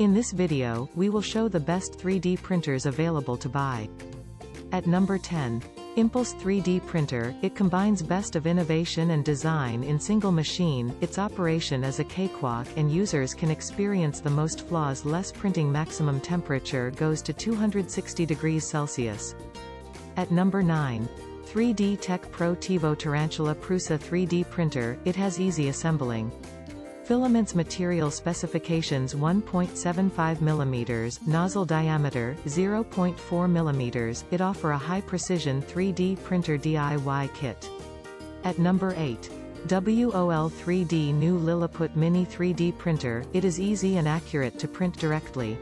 In this video, we will show the best 3D printers available to buy. At number 10. Impulse 3D printer, it combines best of innovation and design in single machine, its operation is a cakewalk and users can experience the most flaws less printing maximum temperature goes to 260 degrees Celsius. At number 9. 3D Tech Pro Tevo Tarantula Prusa 3D printer, it has easy assembling. Filaments material specifications 1.75 mm, nozzle diameter 0.4 mm, it offer a high precision 3D printer DIY kit. At number 8. WOL 3D New Lilliput Mini 3D printer, it is easy and accurate to print directly.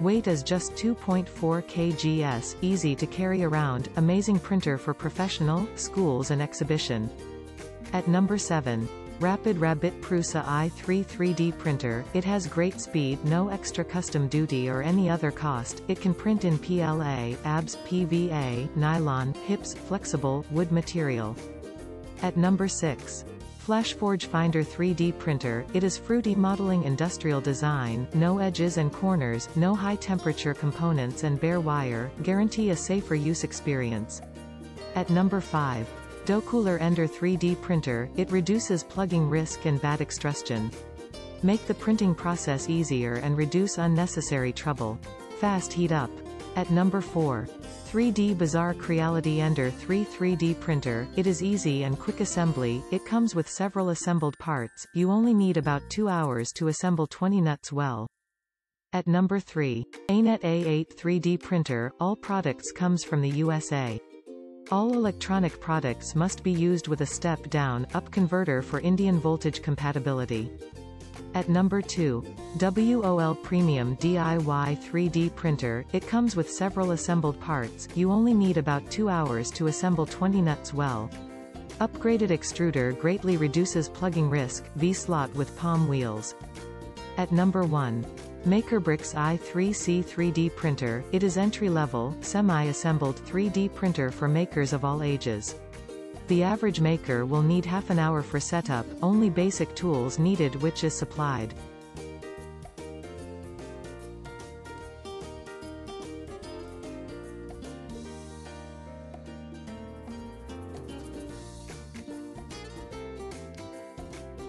Weight is just 2.4 kgs, easy to carry around, amazing printer for professional, schools and exhibition. At number 7. Rapid Rabbit Prusa i3 3D printer, it has great speed no extra custom duty or any other cost, it can print in PLA, ABS, PVA, nylon, HIPS, flexible, wood material. At number 6. Flashforge Finder 3D printer, it is fruity modeling industrial design, no edges and corners, no high temperature components and bare wire, guarantee a safer use experience. At number 5. DoCooler Ender 3D printer, it reduces plugging risk and bad extrusion. Make the printing process easier and reduce unnecessary trouble. Fast heat up. At number 4. 3D Bazaar Creality Ender 3 3D printer, it is easy and quick assembly, it comes with several assembled parts, you only need about 2 hours to assemble 20 nuts well. At number 3. ANET A8 3D printer, all products comes from the USA. All electronic products must be used with a step-down, up converter for Indian voltage compatibility. At number 2. WOL Premium DIY 3D printer, it comes with several assembled parts, you only need about 2 hours to assemble 20 nuts well. Upgraded extruder greatly reduces plugging risk, V-slot with POM wheels. At number 1. MakerBricks i3C 3D printer, it is entry-level, semi-assembled 3D printer for makers of all ages. The average maker will need half an hour for setup, only basic tools needed which is supplied.